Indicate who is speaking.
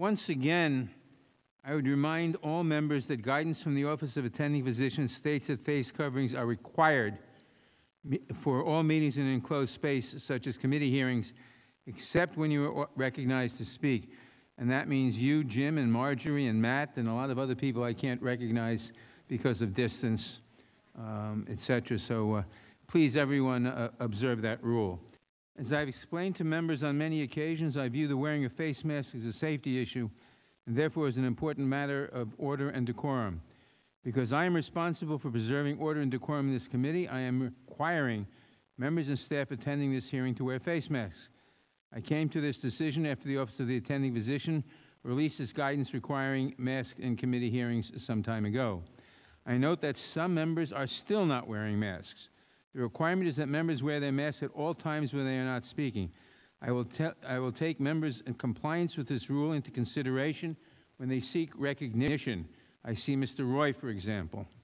Speaker 1: Once again, I would remind all members that guidance from the Office of Attending Physician states that face coverings are required for all meetings in an enclosed space such as committee hearings, except when you are recognized to speak. And that means you, Jim, and Marjorie, and Matt, and a lot of other people I can't recognize because of distance, um, et cetera. So uh, please, everyone, uh, observe that rule. As I've explained to members on many occasions, I view the wearing of face masks as a safety issue and therefore as an important matter of order and decorum. Because I am responsible for preserving order and decorum in this committee, I am requiring members and staff attending this hearing to wear face masks. I came to this decision after the Office of the Attending Physician released its guidance requiring masks in committee hearings some time ago. I note that some members are still not wearing masks. The requirement is that members wear their masks at all times when they are not speaking. I will, I will take members in compliance with this rule into consideration when they seek recognition. I see Mr. Roy, for example.